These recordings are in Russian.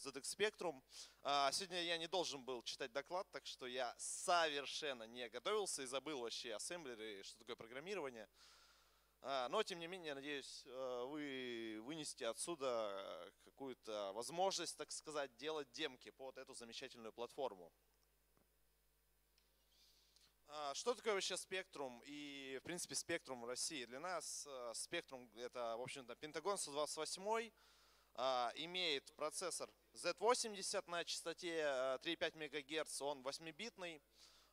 ZX Spectrum. А, сегодня я не должен был читать доклад, так что я совершенно не готовился и забыл вообще ассемблеры, что такое программирование. А, но, тем не менее, надеюсь, э, вы вынесете отсюда какую-то возможность, так сказать, делать демки под эту замечательную платформу. А, что такое вообще спектрум и, в принципе, спектрум в России? Для нас э, спектрум это, в общем-то, Pentagon 128 а, имеет процессор Z80 на частоте 3,5 МГц, он 8-битный.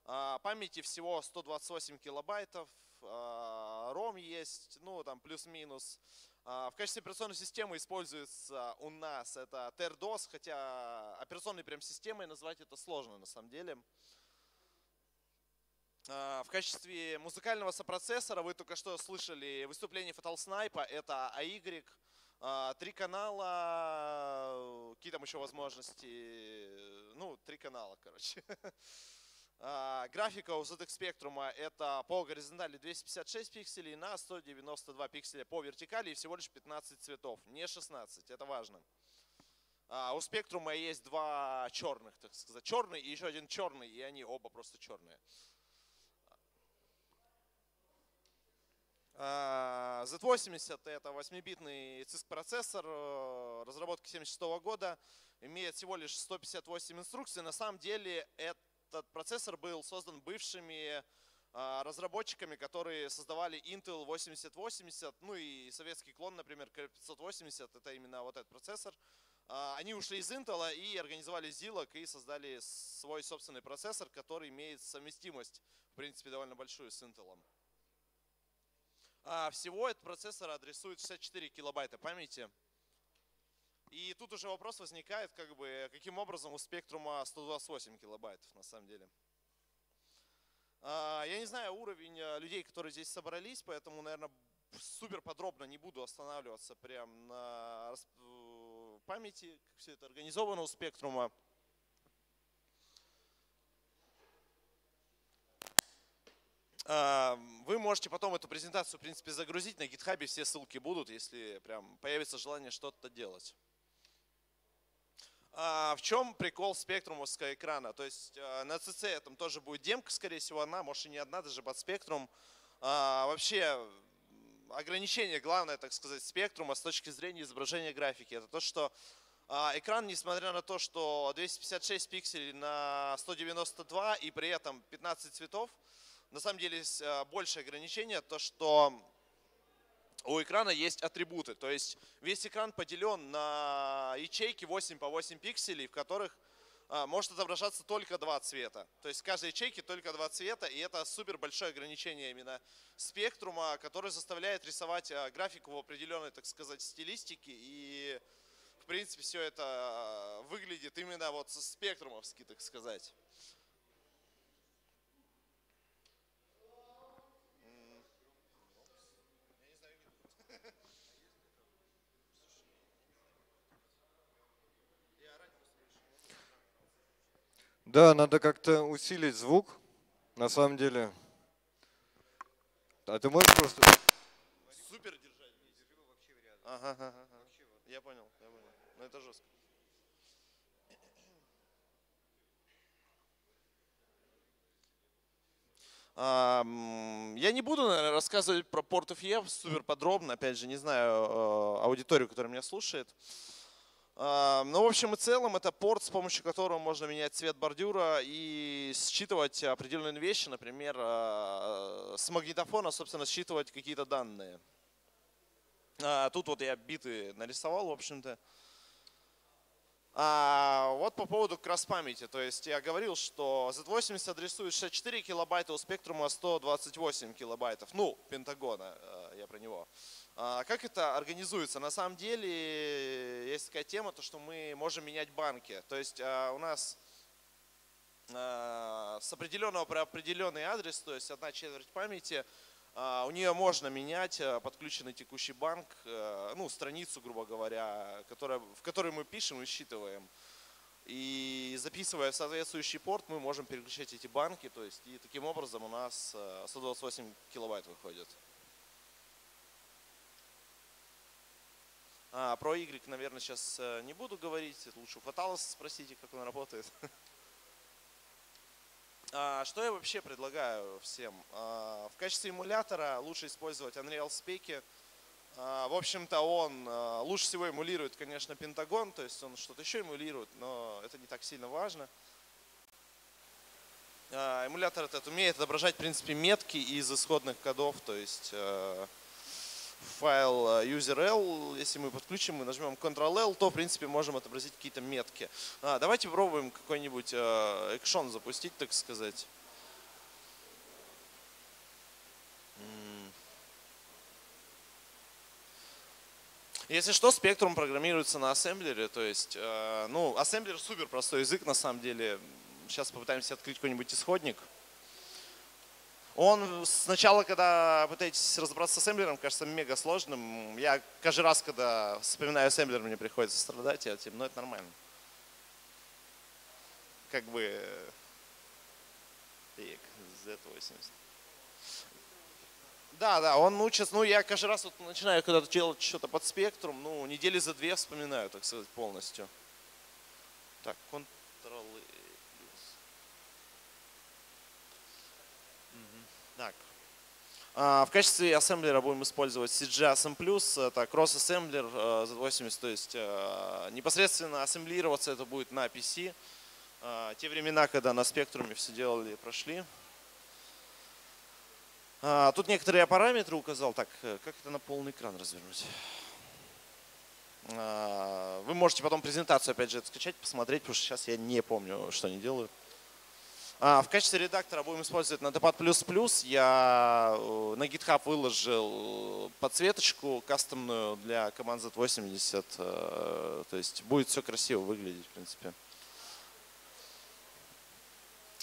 А, памяти всего 128 килобайтов, ROM есть, ну там плюс-минус. В качестве операционной системы используется у нас это TerDOS, хотя операционной прям системой назвать это сложно на самом деле. В качестве музыкального сопроцессора вы только что слышали выступление Fatal Snipe, это AY, а, три канала, какие там еще возможности, ну, три канала, короче. А, графика у ZX Spectrum это по горизонтали 256 пикселей на 192 пикселя по вертикали и всего лишь 15 цветов, не 16, это важно. А у спектрума есть два черных, так сказать, черный и еще один черный, и они оба просто черные. Z80 это 8-битный CISC-процессор э, разработки 76 года, имеет всего лишь 158 инструкций. На самом деле этот процессор был создан бывшими а, разработчиками, которые создавали Intel 8080, ну и советский клон, например, K580, это именно вот этот процессор. А, они ушли из Intel и организовали Zilog и создали свой собственный процессор, который имеет совместимость, в принципе, довольно большую с Intel. А, всего этот процессор адресует 64 килобайта памяти. И тут уже вопрос возникает, как бы, каким образом у спектрума 128 килобайтов на самом деле. А, я не знаю уровень а, людей, которые здесь собрались, поэтому, наверное, супер подробно не буду останавливаться прям на памяти, как все это организовано у спектрума. Вы можете потом эту презентацию, в принципе, загрузить. На гитхабе все ссылки будут, если прям появится желание что-то делать. А в чем прикол спектрумовского экрана? То есть а, на CC там тоже будет демка, скорее всего, одна, может и не одна, даже под спектрум. А, вообще ограничение главное, так сказать, спектрума с точки зрения изображения графики, это то, что а, экран, несмотря на то, что 256 пикселей на 192 и при этом 15 цветов, на самом деле есть э, большее ограничение, то что у экрана есть атрибуты. То есть весь экран поделен на ячейки 8 по 8 пикселей, в которых э, может отображаться только два цвета. То есть в каждой ячейке только два цвета, и это супер большое ограничение именно спектрума, который заставляет рисовать э, графику в определенной, так сказать, стилистике. И в принципе все это выглядит именно вот спектрумовски, так сказать. Да, надо как-то усилить звук, на самом деле. А ты можешь просто... Супер держать. Ага, ага, ага. Я понял, я понял. Но это жестко. Я не буду наверное, рассказывать про порт FEF супер подробно, опять же, не знаю э, аудиторию, которая меня слушает. Ну, в общем и целом, это порт, с помощью которого можно менять цвет бордюра и считывать определенные вещи, например, а, с магнитофона, собственно, считывать какие-то данные. А, тут вот я биты нарисовал, в общем-то. А вот по поводу кросс памяти, то есть я говорил, что Z80 адресует 64 килобайта, у спектрума 128 килобайтов, ну, Пентагона, я про него. А как это организуется? На самом деле есть такая тема, то, что мы можем менять банки. То есть а, у нас а, с определенного про определенный адрес, то есть одна четверть памяти, у нее можно менять подключенный текущий банк, ну, страницу, грубо говоря, которая, в которой мы пишем и считываем. И записывая соответствующий порт, мы можем переключать эти банки, то есть и таким образом у нас 128 килобайт выходит. А, про Y, наверное, сейчас э, не буду говорить. Лучше у Фаталоса спросите, как он работает. А, что я вообще предлагаю всем? А, в качестве эмулятора лучше использовать Unreal Spec. В общем-то, он лучше всего эмулирует, конечно, Пентагон, то есть он что-то еще эмулирует, но это не так сильно важно. Эмулятор этот умеет отображать, в принципе, метки из исходных кодов, то есть файл э, userl, если мы подключим, мы нажмем Ctrl-L, то, в принципе, можем отобразить какие-то метки. А, давайте попробуем какой-нибудь э, экшон запустить, так сказать. Если что, спектрум программируется на ассемблере, то есть, э, ну, ассемблер супер простой язык, на самом деле. Сейчас попытаемся открыть какой-нибудь исходник. Он сначала, когда пытаетесь разобраться с ассемблером, кажется мега сложным. Я каждый раз, когда вспоминаю ассемблер, мне приходится страдать этим, но это нормально. Как бы Z80. Да, да, он учится, ну я каждый раз вот начинаю когда-то делать что-то под спектром, ну недели за две вспоминаю, так сказать, полностью. Так, Ctrl Так. А, в качестве ассемблера будем использовать CGAsm+, это кросс-ассемблер Z80, то есть э, непосредственно ассемблироваться это будет на PC. А, те времена, когда на спектруме все делали, прошли. А, тут некоторые параметры указал. Так, э, как это на полный экран развернуть? Вы можете потом презентацию опять же скачать, посмотреть, потому что сейчас я не помню, что они делают. А, в качестве редактора будем использовать Notepad++. Я э, на GitHub выложил подсветочку кастомную для команд Z80. Э, то есть будет все красиво выглядеть, в принципе.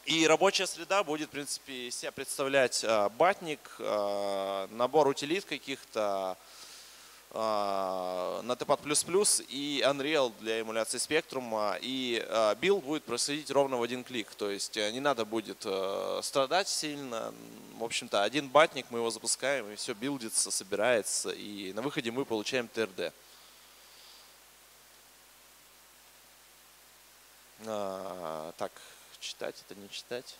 И рабочая среда будет, в принципе, себя представлять э, батник, набор утилит каких-то, на Notepad++ и Unreal для эмуляции спектрума. И build будет происходить ровно в один клик. То есть э, не надо будет э, страдать сильно. В общем-то, один батник, мы его запускаем, и все билдится, собирается. И на выходе мы получаем TRD. Так, читать это, не читать.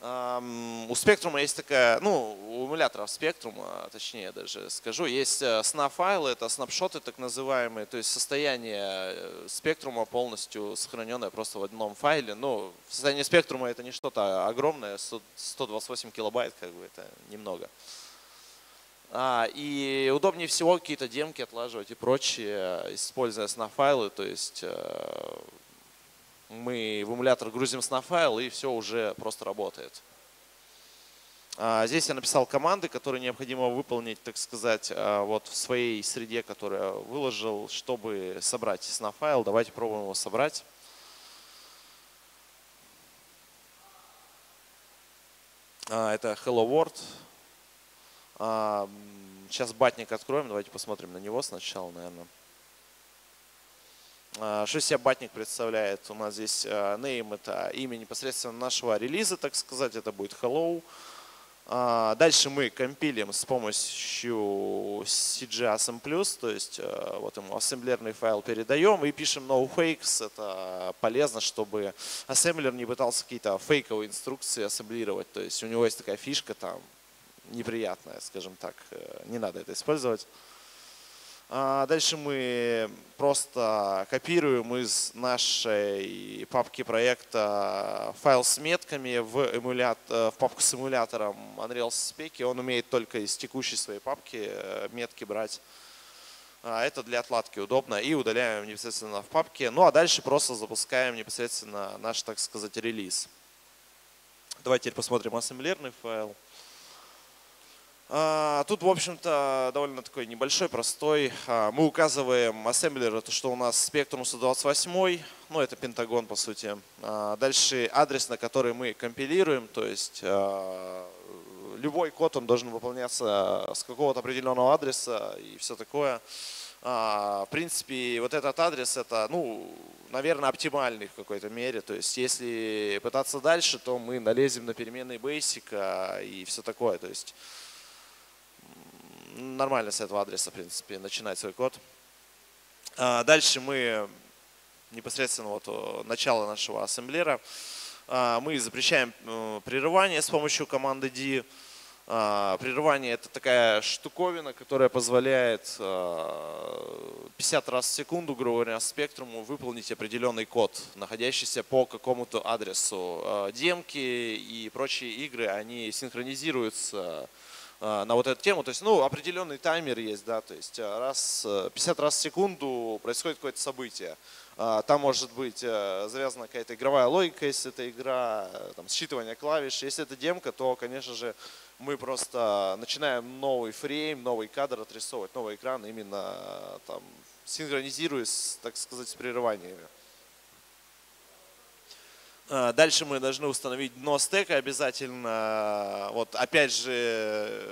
У спектрума есть такая, ну, у эмуляторов спектрума, точнее даже скажу, есть э, SNA-файлы, это снапшоты так называемые, то есть состояние э, спектрума полностью сохраненное просто в одном файле. Ну, состояние спектрума это не что-то огромное, 128 килобайт, как бы это немного. А, и удобнее всего какие-то демки отлаживать и прочее, используя сна-файлы, то есть э, мы в эмулятор грузим сна-файл, и все уже просто работает. А, здесь я написал команды, которые необходимо выполнить, так сказать, а, вот в своей среде, которую я выложил, чтобы собрать сна-файл. Давайте пробуем его собрать. А, это Hello World. Сейчас батник откроем, давайте посмотрим на него сначала, наверное. А, что себя батник представляет? У нас здесь а, name это имя непосредственно нашего релиза, так сказать, это будет hello. А, дальше мы компилим с помощью CGAsm+, то есть вот ему ассемблерный файл передаем и пишем no fakes. Это полезно, чтобы ассемблер не пытался какие-то фейковые инструкции ассемблировать. То есть у него есть такая фишка там неприятная, скажем так, э, не надо это использовать. А дальше мы просто копируем из нашей папки проекта файл с метками в, эмулят, э, в папку с эмулятором Unreal Spec. Он умеет только из текущей своей папки э, метки брать. А это для отладки удобно. И удаляем непосредственно в папке. Ну а дальше просто запускаем непосредственно наш, так сказать, релиз. Давайте теперь посмотрим ассемблерный файл. А, тут, в общем-то, довольно такой небольшой, простой. А, мы указываем ассемблер, это что у нас Spectrum 128, ну это Пентагон по сути. А, дальше адрес, на который мы компилируем, то есть любой код, он должен выполняться с какого-то определенного адреса и все такое. В принципе, вот этот адрес, это, ну, наверное, оптимальный в какой-то мере. То есть, если пытаться дальше, то мы налезем на переменные basic и все такое. То есть, нормально с этого адреса, в принципе, начинать свой код. А, дальше мы непосредственно вот начало нашего ассемблера. А, мы запрещаем э, прерывание с помощью команды D. А, прерывание это такая штуковина, которая позволяет 50 а, раз в секунду, грубо говоря, спектруму выполнить определенный код, находящийся по какому-то адресу. Демки и прочие игры, они синхронизируются на вот эту тему. То есть, ну, определенный таймер есть, да, то есть раз, 50 раз в секунду происходит какое-то событие. Там может быть завязана какая-то игровая логика, если это игра, там, считывание клавиш. Если это демка, то, конечно же, мы просто начинаем новый фрейм, новый кадр отрисовывать, новый экран, именно там синхронизируясь, так сказать, с прерываниями. А, дальше мы должны установить дно стека обязательно. Вот опять же,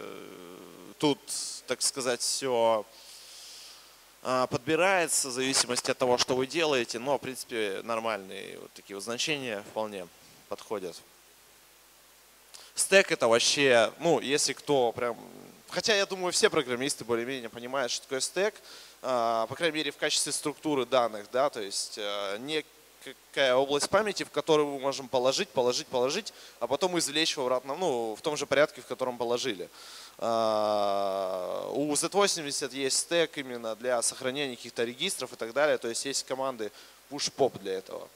тут, так сказать, все а, подбирается в зависимости от того, что вы делаете, но, в принципе, нормальные вот такие вот значения вполне подходят. Стек это вообще, ну, если кто прям... Хотя я думаю, все программисты более-менее понимают, что такое стек, по крайней мере, в качестве структуры данных, да, то есть э, некая область памяти, в которую мы можем положить, положить, положить, а потом извлечь в обратном, ну, в том же порядке, в котором положили. А, у Z80 есть стек именно для сохранения каких-то регистров и так далее, то есть есть команды push-pop для этого.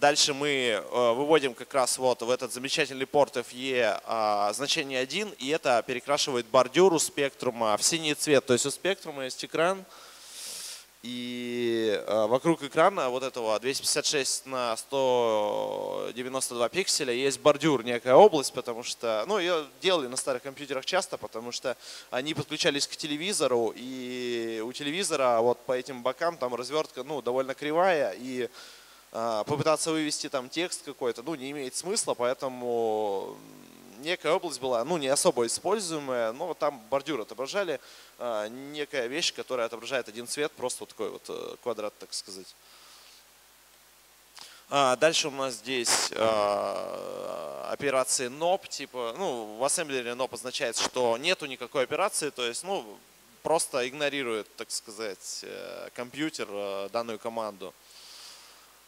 Дальше мы э, выводим как раз вот в этот замечательный порт FE а, значение 1, и это перекрашивает бордюру спектрума в синий цвет. То есть у спектрума есть экран, и э, вокруг экрана вот этого 256 на 192 пикселя есть бордюр, некая область, потому что, ну, ее делали на старых компьютерах часто, потому что они подключались к телевизору, и у телевизора вот по этим бокам там развертка, ну, довольно кривая, и а, попытаться вывести там текст какой-то, ну, не имеет смысла, поэтому некая область была, ну, не особо используемая, но там бордюр отображали, а, некая вещь, которая отображает один цвет, просто вот такой вот э, квадрат, так сказать. А, дальше у нас здесь операции NOP, типа, ну, в ассемблере NOP означает, что нету никакой операции, то есть, ну, просто игнорирует, так сказать, э, компьютер э, данную команду.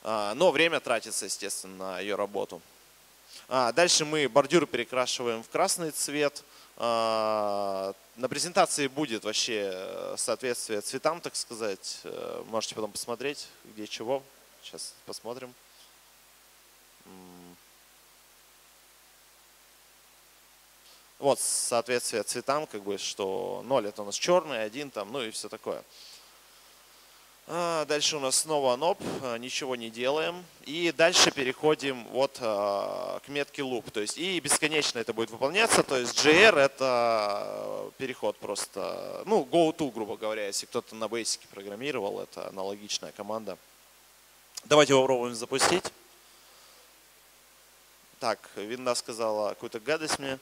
А, но время тратится, естественно, на ее работу. А, дальше мы бордюры перекрашиваем в красный цвет. А, на презентации будет вообще э, соответствие цветам, так сказать. Э, можете потом посмотреть, где чего. Сейчас посмотрим. Вот соответствие цветам, как бы, что 0 это у нас черный, 1 там, ну и все такое. А, дальше у нас снова ноп, а, ничего не делаем. И дальше переходим вот а, к метке loop. То есть и бесконечно это будет выполняться. То есть GR это переход просто, ну, go to, грубо говоря, если кто-то на Basic программировал, это аналогичная команда. Давайте попробуем запустить. Так, Винда сказала какую-то гадость мне.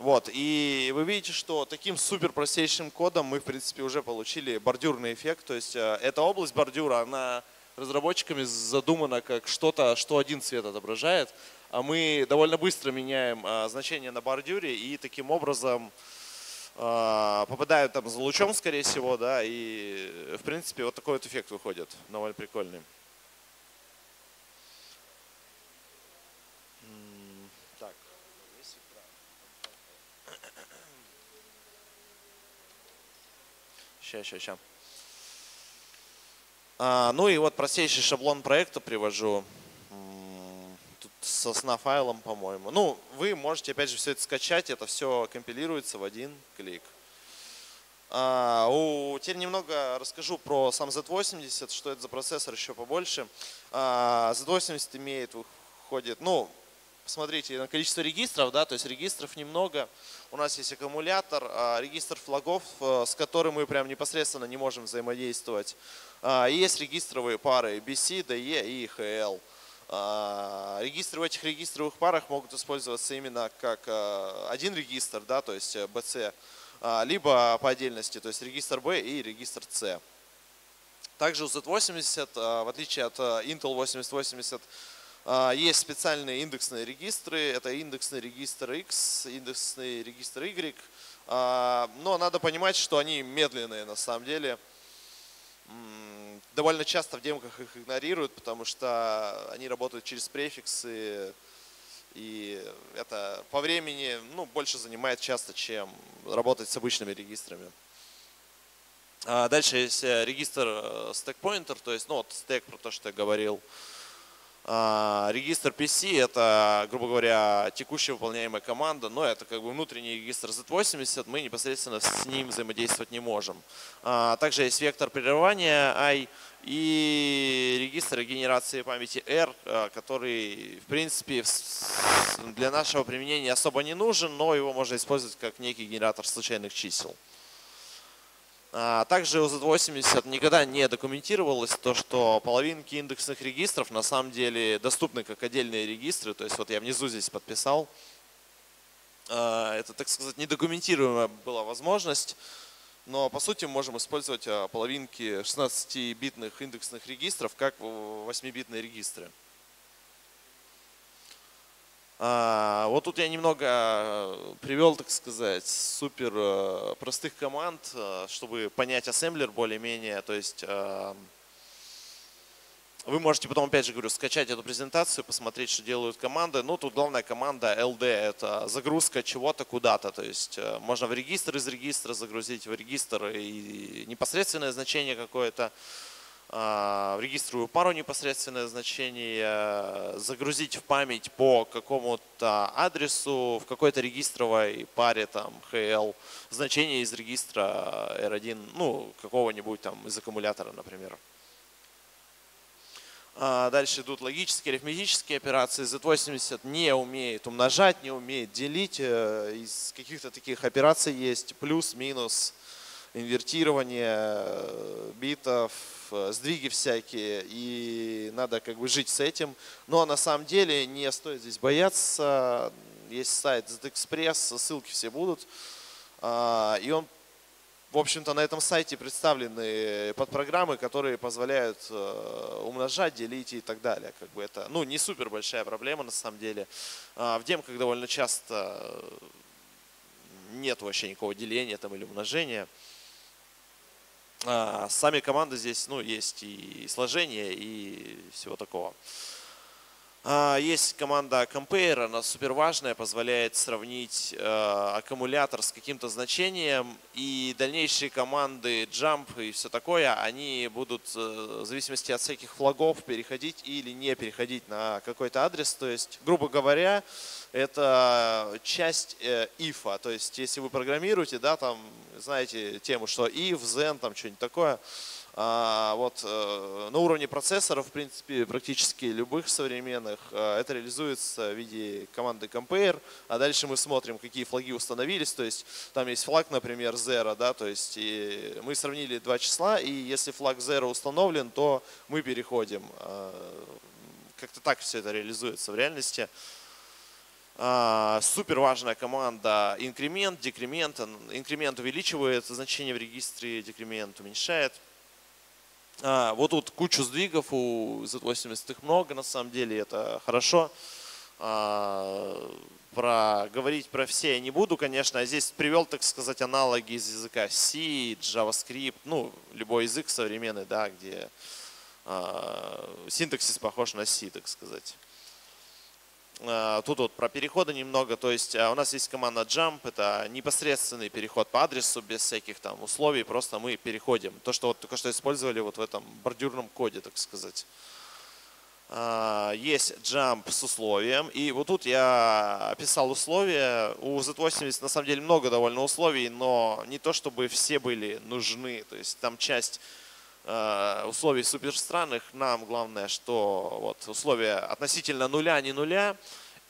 Вот, и вы видите, что таким супер простейшим кодом мы, в принципе, уже получили бордюрный эффект. То есть э, эта область бордюра, она разработчиками задумана как что-то, что один цвет отображает, а мы довольно быстро меняем э, значение на бордюре и таким образом э, попадают там за лучом, скорее всего, да, и, в принципе, вот такой вот эффект выходит, довольно прикольный. Сейчас, сейчас, сейчас. А, ну и вот простейший шаблон проекта привожу. Тут со сна файлом, по-моему. Ну, вы можете, опять же, все это скачать. Это все компилируется в один клик. А, у, теперь немного расскажу про сам Z80, что это за процессор еще побольше. А, Z80 имеет, выходит, ну, посмотрите на количество регистров, да, то есть регистров немного. У нас есть аккумулятор, а, регистр флагов, э, с которым мы прям непосредственно не можем взаимодействовать. А, есть регистровые пары BC, DE и HL. А, регистры в этих регистровых парах могут использоваться именно как один регистр, да, то есть BC, либо по отдельности, то есть регистр B и регистр C. Также у Z80, в отличие от Intel 8080, А, есть специальные индексные регистры, это индексный регистр X, индексный регистр Y, а, но надо понимать, что они медленные на самом деле. Довольно часто в демках их игнорируют, потому что они работают через префиксы, и это по времени ну, больше занимает часто, чем работать с обычными регистрами. А дальше есть э, регистр э, stack pointer, то есть ну, вот стек про то, что я говорил. А, регистр PC это, грубо говоря, текущая выполняемая команда, но это как бы внутренний регистр Z80, мы непосредственно с ним взаимодействовать не можем. А, также есть вектор прерывания I и регистр генерации памяти R, а, который, в принципе, для нашего применения особо не нужен, но его можно использовать как некий генератор случайных чисел. А, также у Z80 никогда не документировалось то, что половинки индексных регистров на самом деле доступны как отдельные регистры. То есть вот я внизу здесь подписал. А, это, так сказать, недокументируемая была возможность. Но по сути мы можем использовать а, половинки 16-битных индексных регистров как 8-битные регистры. А, вот тут я немного э, привел, так сказать, супер э, простых команд, э, чтобы понять ассемблер более-менее. То есть вы можете потом, опять же говорю, скачать эту презентацию, посмотреть, что делают команды. Ну, тут главная команда LD – это загрузка чего-то куда-то. То есть можно в регистр из регистра загрузить, в регистр и непосредственное значение какое-то. А, региструю пару непосредственное значение, загрузить в память по какому-то адресу в какой-то регистровой паре там HL значение из регистра R1, ну какого-нибудь там из аккумулятора, например. А, дальше идут логические, арифметические операции. Z80 не умеет умножать, не умеет делить. Э, из каких-то таких операций есть плюс, минус, инвертирование э, битов, Э, сдвиги всякие, и надо как бы жить с этим. Но на самом деле не стоит здесь бояться. Есть сайт ZExpress, ссылки все будут. А, и он, в общем-то, на этом сайте представлены подпрограммы, которые позволяют э, умножать, делить и так далее. Как бы это, ну, не супер большая проблема на самом деле. А, в демках довольно часто нет вообще никакого деления там или умножения. А, сами команды здесь, ну, есть и сложение, и всего такого. А, есть команда Compare, она супер важная, позволяет сравнить э, аккумулятор с каким-то значением, и дальнейшие команды Jump и все такое, они будут э, в зависимости от всяких флагов переходить или не переходить на какой-то адрес. То есть, грубо говоря, это часть э, if, то есть если вы программируете, да, там, знаете тему, что if, then, там что-нибудь такое, а, вот э, на уровне процессоров, в принципе, практически любых современных, э, это реализуется в виде команды compare, а дальше мы смотрим, какие флаги установились, то есть там есть флаг, например, zero, да, то есть и мы сравнили два числа, и если флаг zero установлен, то мы переходим. Как-то так все это реализуется в реальности. А, супер важная команда инкремент, декремент. Инкремент увеличивает значение в регистре, декремент уменьшает. А, вот тут кучу сдвигов, у Z80 их много, на самом деле это хорошо. А, про, говорить про все я не буду, конечно. А здесь привел, так сказать, аналоги из языка C, JavaScript, ну, любой язык современный, да, где синтаксис похож на C, так сказать. Э, тут вот про переходы немного, то есть э, у нас есть команда Jump, это непосредственный переход по адресу без всяких там условий, просто мы переходим. То, что вот только что использовали вот в этом бордюрном коде, так сказать. Э, есть jump с условием, и вот тут я описал условия. У Z80 на самом деле много довольно условий, но не то чтобы все были нужны, то есть там часть условий супер странных. Нам главное, что вот условия относительно нуля, а не нуля,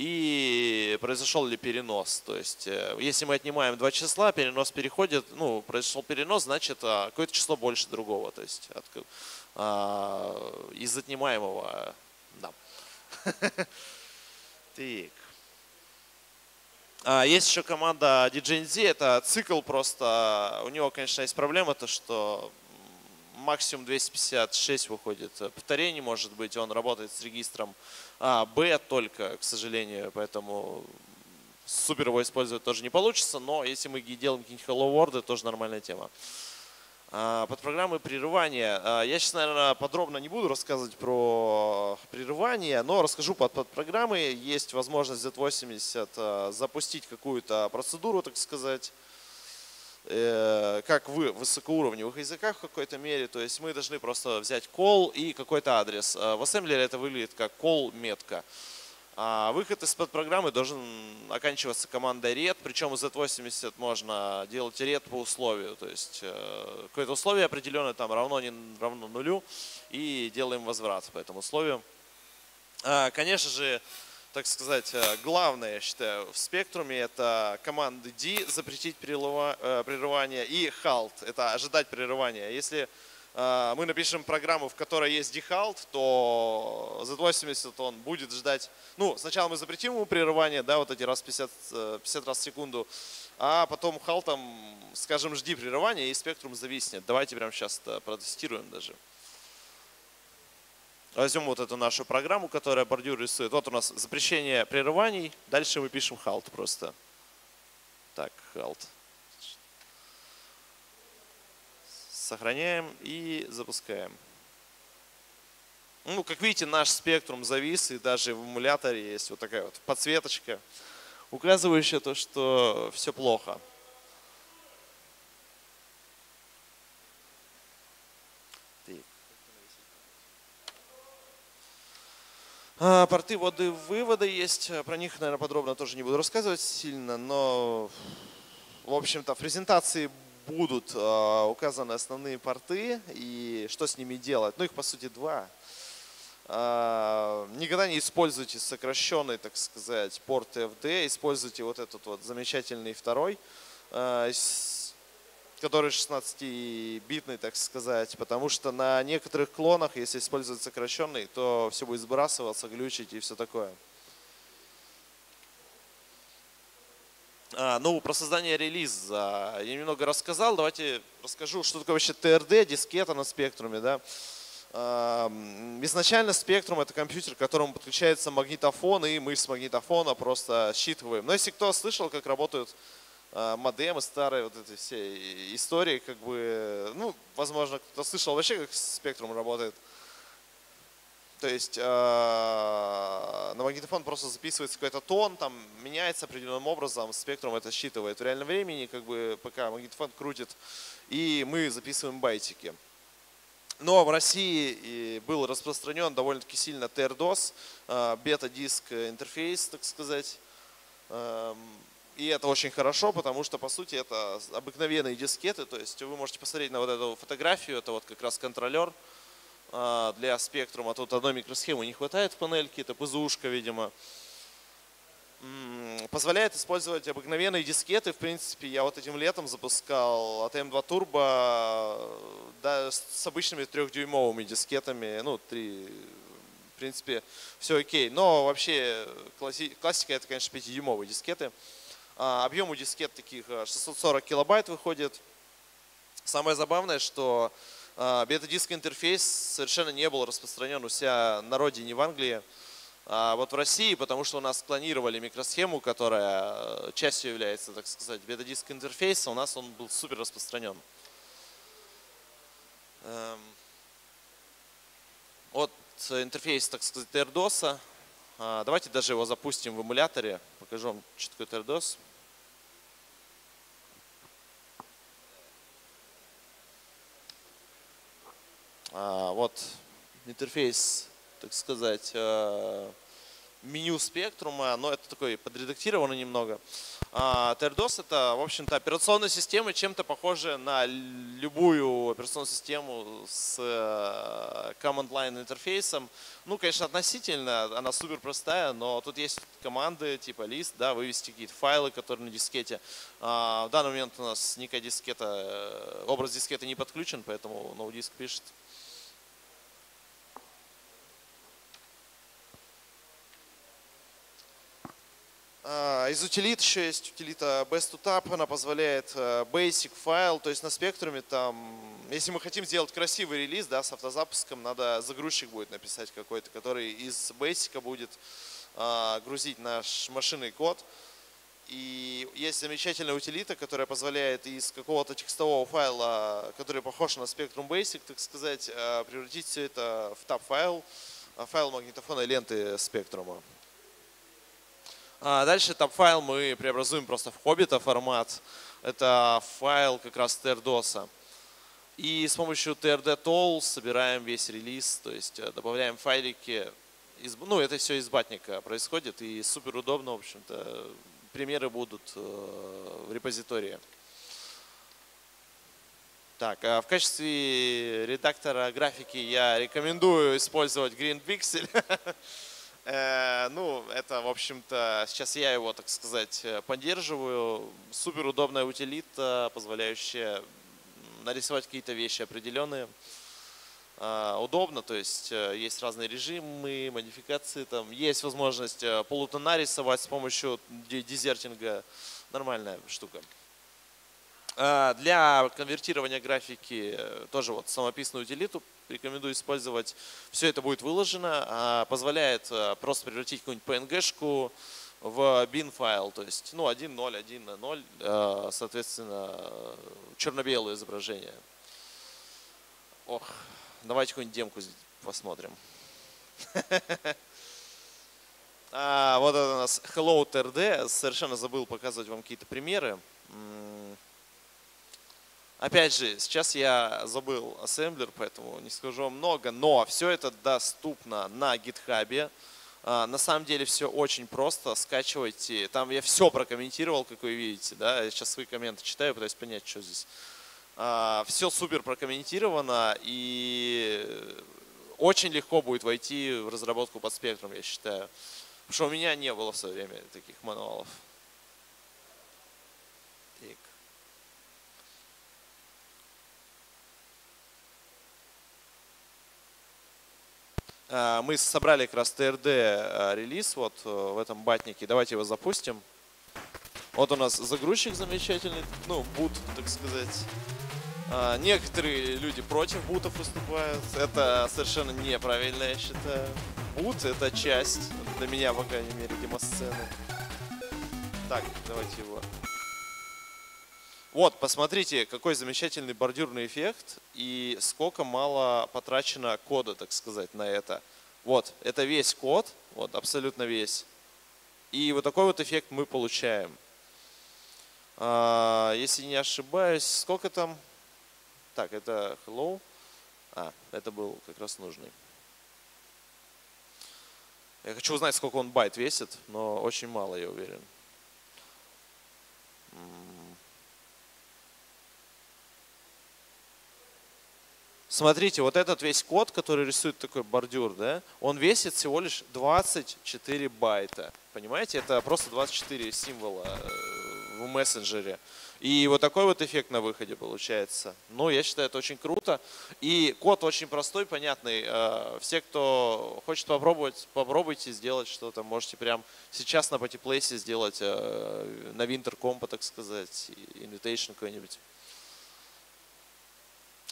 и произошел ли перенос. То есть, э, если мы отнимаем два числа, перенос переходит, ну, произошел перенос, значит, а, какое-то число больше другого. То есть, от, а, из отнимаемого, да. Так. А, есть еще команда DJNZ, это цикл просто, у него, конечно, есть проблема, то что максимум 256 выходит повторений, может быть, он работает с регистром А, B только, к сожалению, поэтому супер его использовать тоже не получится, но если мы делаем какие-нибудь hello world, тоже нормальная тема. А, под программы прерывания. А, я сейчас, наверное, подробно не буду рассказывать про прерывание, но расскажу под, под программы. Есть возможность Z80 а, запустить какую-то процедуру, так сказать, э, как в высокоуровневых языках в какой-то мере. То есть мы должны просто взять call и какой-то адрес. В ассемблере это выглядит как call метка. А выход из-под программы должен оканчиваться командой red, причем из Z80 можно делать red по условию, то есть э, какое-то условие определенное там равно не равно нулю и делаем возврат по этому условию. А, конечно же, так сказать, э, главное, я считаю, в спектруме это команды D, запретить э, прерывание, и halt, это ожидать прерывания. Если а, мы напишем программу, в которой есть default, то Z80 он будет ждать, ну, сначала мы запретим ему прерывание, да, вот эти раз 50, 50 э, раз в секунду, а потом халтом скажем, жди прерывания, и спектрум зависнет. Давайте прямо сейчас протестируем даже. Возьмем вот эту нашу программу, которая бордюр рисует. Вот у нас запрещение прерываний, дальше мы пишем halt просто. Так, halt. Сохраняем и запускаем. Ну, как видите, наш спектрум завис, и даже в эмуляторе есть вот такая вот подсветочка, указывающая то, что все плохо. А, порты ввода-вывода есть, про них, наверное, подробно тоже не буду рассказывать сильно, но, в общем-то, в презентации будут э, указаны основные порты и что с ними делать. Ну, их по сути два. Э, никогда не используйте сокращенный, так сказать, порт FD, используйте вот этот вот замечательный второй, который 16-битный, так сказать, потому что на некоторых клонах, если использовать сокращенный, то все будет сбрасываться, глючить и все такое. А, ну, про создание релиза я немного рассказал. Давайте расскажу, что такое вообще ТРД, дискета на спектруме. Да? Изначально спектрум это компьютер, к которому подключается магнитофон, и мы с магнитофона просто считываем. Но если кто слышал, как работают модемы старые, вот эти все истории, как бы, ну, возможно, кто слышал вообще, как спектрум работает – то есть э, на магнитофон просто записывается какой-то тон, там меняется определенным образом, спектрум это считывает в реальном времени, как бы пока магнитофон крутит, и мы записываем байтики. Но в России был распространен довольно-таки сильно TRDOS, э, бета-диск интерфейс, так сказать. И это очень хорошо, потому что, по сути, это обыкновенные дискеты. То есть вы можете посмотреть на вот эту фотографию, это вот как раз контролер. А, для спектрума. Тут одной микросхемы не хватает в панельке, это ПЗУшка, видимо. Позволяет использовать обыкновенные дискеты. В принципе, я вот этим летом запускал ATM2 Turbo да, с обычными трехдюймовыми дискетами. Ну, три, в принципе, все окей. Но вообще классика это, конечно, 5-дюймовые дискеты. А, объем у дискет таких 640 килобайт выходит. Самое забавное, что а, бета-диск интерфейс совершенно не был распространен у себя на родине в Англии, а вот в России, потому что у нас клонировали микросхему, которая частью является, так сказать, бета-диск интерфейса, у нас он был супер распространен. Эм, вот интерфейс, так сказать, TRDOS. А, давайте даже его запустим в эмуляторе. Покажу вам, что такое TRDOS. Вот интерфейс, так сказать, э, меню спектрума, но это такой подредактированный немного. А TRDOS это, в общем-то, операционная система, чем-то похожая на любую операционную систему с э, command line интерфейсом. Ну, конечно, относительно, она супер простая, но тут есть команды типа лист, да, вывести какие-то файлы, которые на дискете. А в данный момент у нас никакая дискета, э, образ дискеты не подключен, поэтому ноудиск пишет. Из утилит еще есть утилита Best to Tap, она позволяет э, basic файл, то есть на спектруме там, если мы хотим сделать красивый релиз, да, с автозапуском, надо загрузчик будет написать какой-то, который из basic будет а, грузить наш машинный код. И есть замечательная утилита, которая позволяет из какого-то текстового файла, который похож на Spectrum Basic, так сказать, э, превратить все это в tab файл, э, файл магнитофона ленты спектрума. А дальше tab файл мы преобразуем просто в хоббита формат. Это файл как раз TRDOS. И с помощью TRD Tool собираем весь релиз, то есть э, добавляем файлики. Из, ну, это все из батника происходит и супер удобно, в общем-то. Примеры будут э, в репозитории. Так, а в качестве редактора графики я рекомендую использовать Green Pixel. Э, ну, это, в общем-то, сейчас я его, так сказать, поддерживаю. Супер удобная утилита, позволяющая нарисовать какие-то вещи определенные. Э, удобно, то есть э, есть разные режимы, модификации, там есть возможность полутона рисовать с помощью дезертинга. Нормальная штука. Для конвертирования графики тоже вот самописную утилиту рекомендую использовать. Все это будет выложено, а, позволяет а, просто превратить какую-нибудь PNG-шку в bin файл, то есть ну 1.0, 1.0, а, соответственно, черно-белое изображение. Ох, давайте какую-нибудь демку посмотрим. А, вот это у нас Hello TRD. Совершенно забыл показывать вам какие-то примеры. Опять же, сейчас я забыл ассемблер, поэтому не скажу много, но все это доступно на гитхабе. На самом деле все очень просто, скачивайте. Там я все прокомментировал, как вы видите. Да? Я сейчас свои комменты читаю, пытаюсь понять, что здесь. А, все супер прокомментировано и очень легко будет войти в разработку под спектром, я считаю. Потому что у меня не было в свое время таких мануалов. Э, мы собрали как раз TRD э, релиз вот э, в этом батнике. Давайте его запустим. Вот у нас загрузчик замечательный, ну, бут, так сказать. Некоторые люди против бутов выступают. Это совершенно неправильно, я считаю. Бут — это часть, для меня, по крайней мере, демосцены. Так, давайте его вот, посмотрите, какой замечательный бордюрный эффект и сколько мало потрачено кода, так сказать, на это. Вот, это весь код, вот, абсолютно весь. И вот такой вот эффект мы получаем. А, если не ошибаюсь, сколько там? Так, это hello. А, это был как раз нужный. Я хочу узнать, сколько он байт весит, но очень мало, я уверен. Смотрите, вот этот весь код, который рисует такой бордюр, да, он весит всего лишь 24 байта. Понимаете, это просто 24 символа э, в мессенджере. И вот такой вот эффект на выходе получается. Ну, я считаю, это очень круто. И код очень простой, понятный. Э, все, кто хочет попробовать, попробуйте сделать что-то. Можете прямо сейчас на Pattyplace сделать э, на Winter так сказать, invitation какой-нибудь.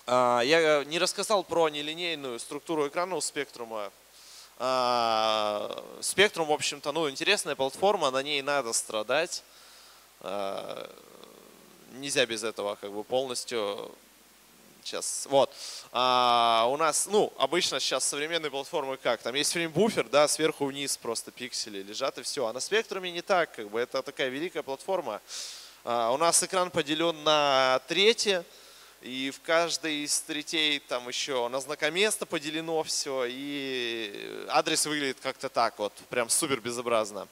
А, я не рассказал про нелинейную структуру экрана у спектрума. Спектрум, в общем-то, ну, интересная платформа, на ней надо страдать. А, нельзя без этого как бы полностью сейчас. Вот. А у нас, ну, обычно сейчас современные платформы как? Там есть фреймбуфер, да, сверху вниз просто пиксели лежат и все. А на спектруме не так, как бы это такая великая платформа. У нас экран поделен на трети. И в каждой из третей там еще на знакоместо поделено все, и адрес выглядит как-то так вот, прям супер безобразно.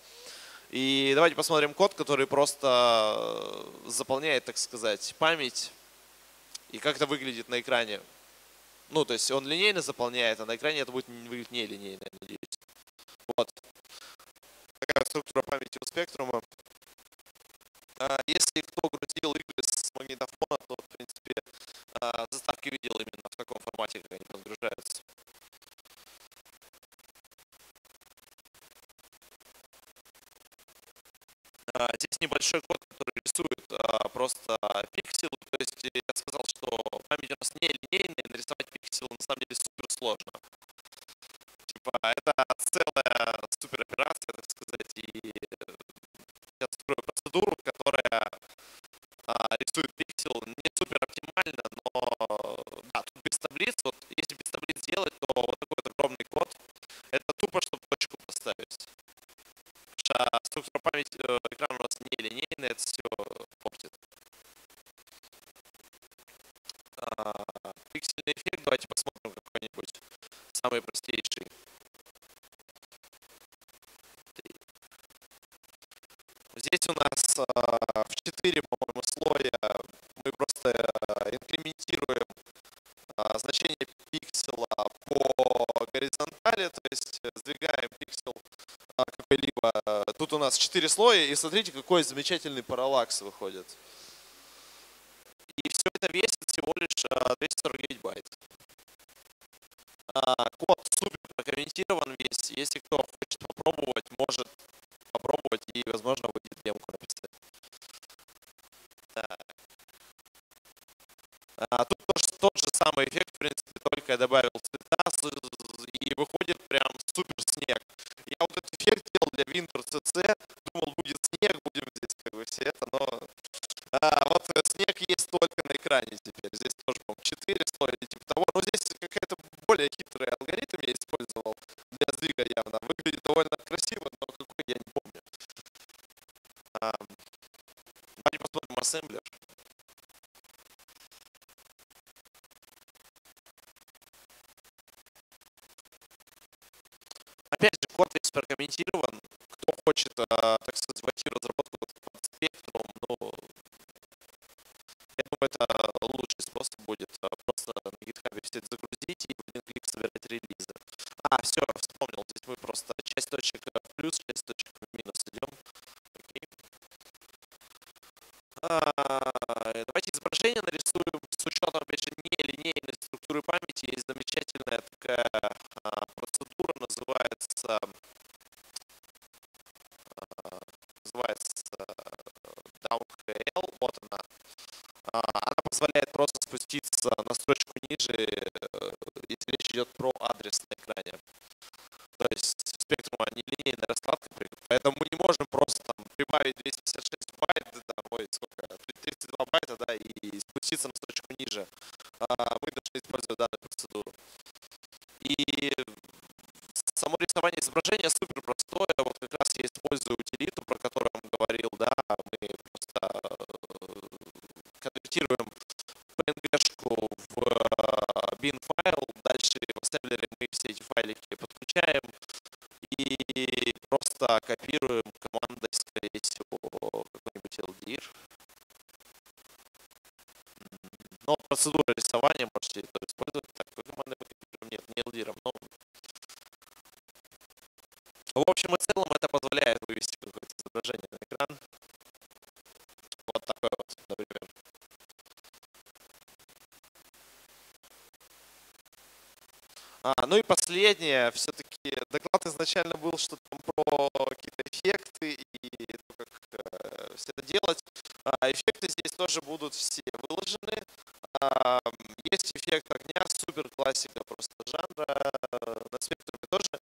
И давайте посмотрим код, который просто заполняет, так сказать, память и как это выглядит на экране. Ну, то есть он линейно заполняет, а на экране это будет выглядеть не линейно, надеюсь. Вот. Такая структура памяти у спектрума. А, если кто грузил игры с магнитофона, то, в принципе, а, заставки видел именно в каком формате, они подгружаются. А, здесь небольшой код, который рисует а, просто пиксель. То есть я сказал, что память у нас не линейная, нарисовать пиксель на самом деле супер сложно. нас 4 слоя, и смотрите, какой замечательный параллакс выходит. И все это весит всего лишь э, 249 байт. А, код супер прокомментирован весь. Если кто хочет попробовать, может попробовать и, возможно, выйдет демку написать. Так. А, тут тот, тот же самый эффект, в принципе, только я добавил цвета, и выходит прям супер линейной раскладкой придут. Поэтому последнее, все-таки доклад изначально был, что там про какие-то эффекты и то, как э, все это делать. а Эффекты здесь тоже будут все выложены. А, есть эффект огня, супер классика просто жанра, э, на спектруме тоже.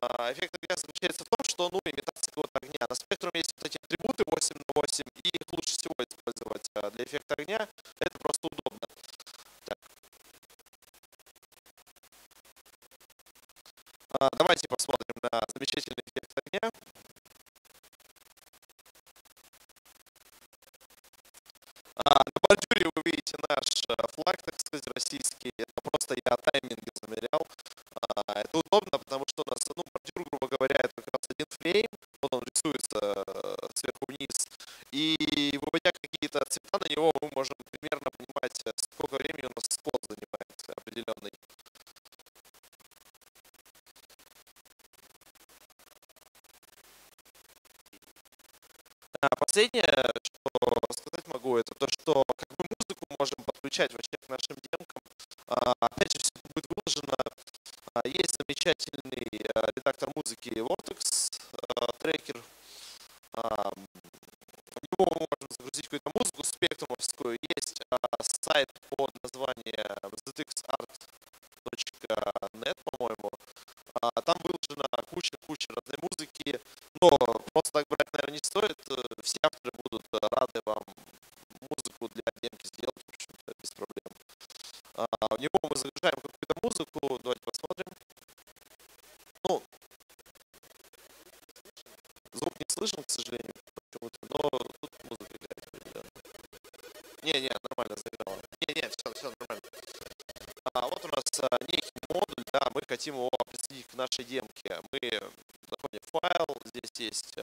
А, эффект огня заключается в том, что ну, имитация какого-то огня. На спектруме есть вот эти атрибуты 8 на 8 и их рады вам музыку для демки сделать, в общем-то, без проблем. А, у него мы загружаем какую-то музыку, давайте посмотрим. Ну, звук не слышен, к сожалению, почему-то, но тут музыка играет определенно. Не-не, нормально заиграла. Не-не, все, все нормально. А, вот у нас а, некий модуль, да, мы хотим его присоединить к нашей демке. Мы находим файл, здесь есть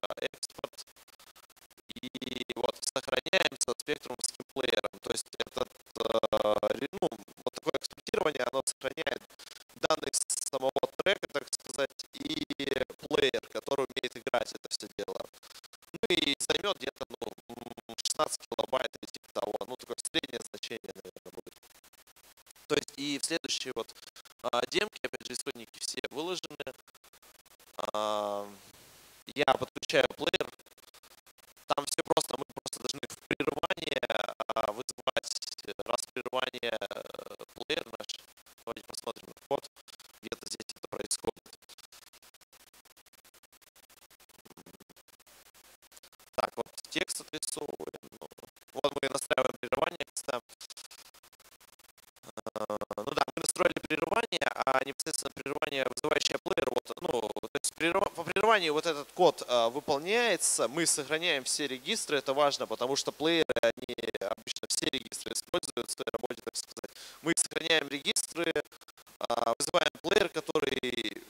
Э, ну да, мы настроили прерывание, а непосредственно прерывание, вызывающее плеер, вот, ну, то есть по прерыванию вот этот код а, выполняется, мы сохраняем все регистры, это важно, потому что плееры, они обычно все регистры используют, в работе, так сказать. Мы сохраняем регистры, а, вызываем плеер, который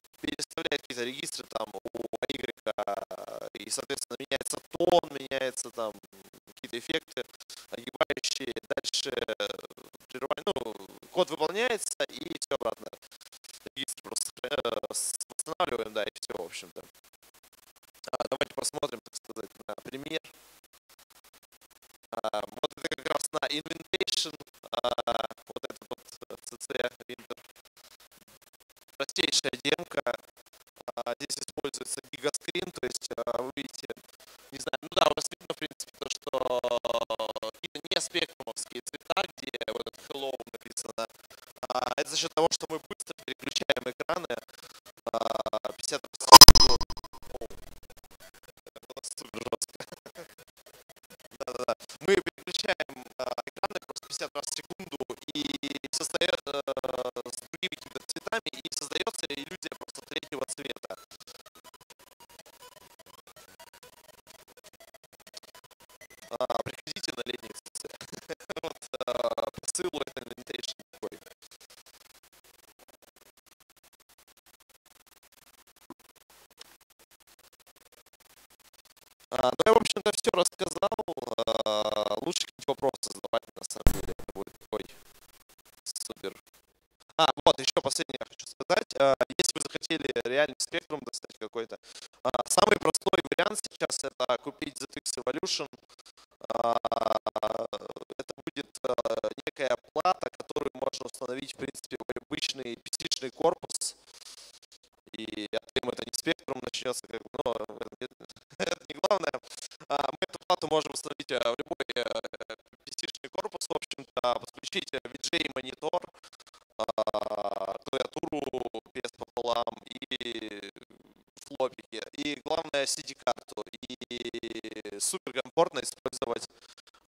CD-карту и суперкомфортно использовать,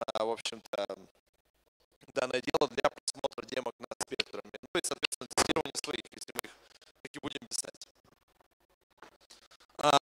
а, в общем-то, данное дело для просмотра демок над спектрами. Ну и, соответственно, тестирование своих, если мы их таки будем писать. А,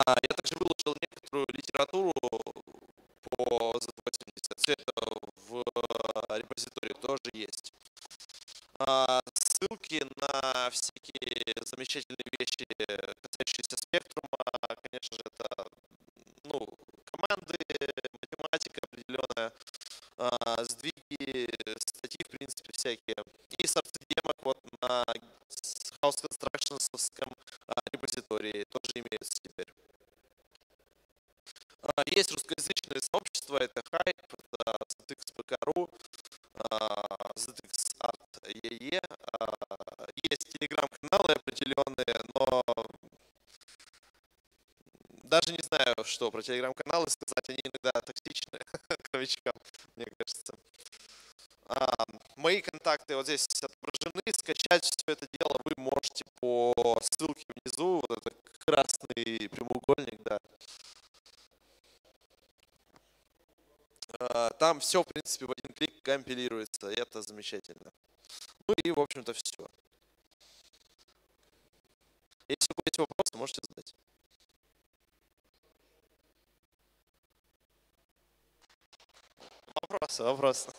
что про телеграм-каналы сказать, они иногда токсичны к новичкам, мне кажется. А, мои контакты вот здесь отображены. Скачать все это дело вы можете по ссылке внизу. Вот это красный прямоугольник, да. А, там все, в принципе, в один клик компилируется, и это замечательно. Ну и, в общем-то, все. Если у будете вопросы, можете задать. Вопросы, вопросы.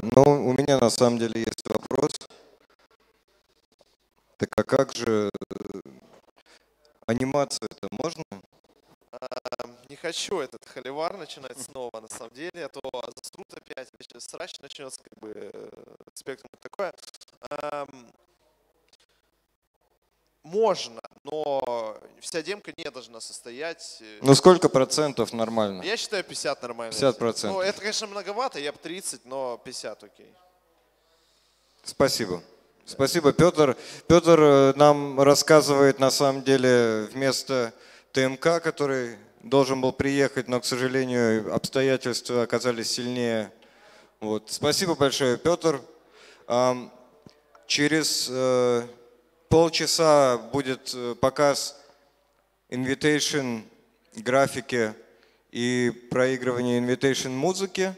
Ну, у меня на самом деле есть вопрос. Так а как же э, анимацию-то можно? А, Не хочу этот холивар начинать снова, на самом деле, а то засрут опять, срач начнется, как бы, э, спектрум и такое. Можно, но вся демка не должна состоять. э, Ну, сколько процентов нормально? Я считаю 50 нормально. 50%. Ну, это, конечно, многовато, я бы 30, но 50 окей. Спасибо. Спасибо, Петр. Петр э, нам рассказывает, на самом деле, вместо ТМК, который должен был приехать, но, к сожалению, обстоятельства оказались сильнее. Вот. Спасибо большое, Петр. Через э, полчаса будет э, показ invitation графики и проигрывание invitation музыки.